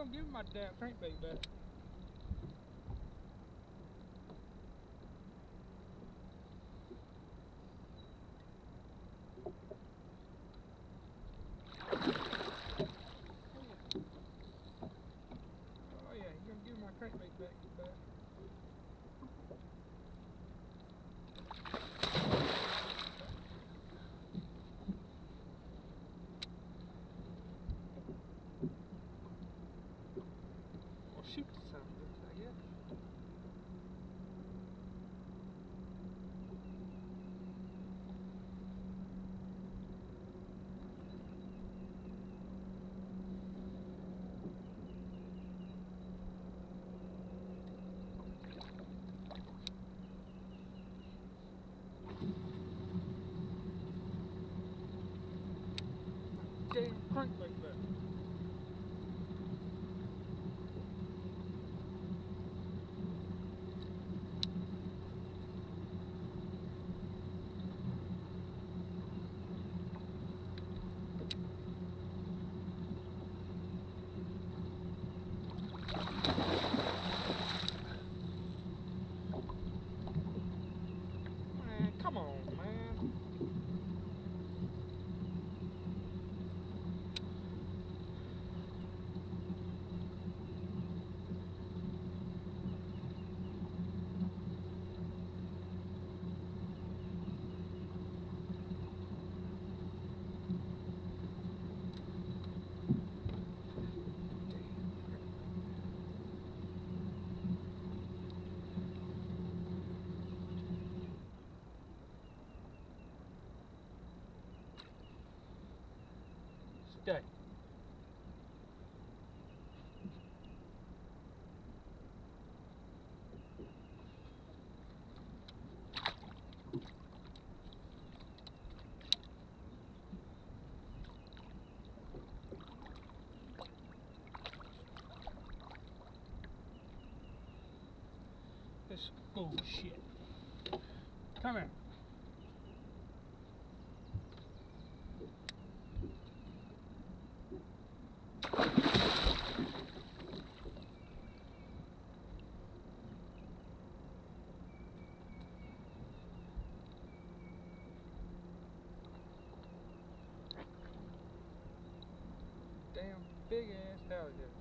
gonna give me my damn crankbait back? Stay. This bullshit. Come here. Damn big ass alligator.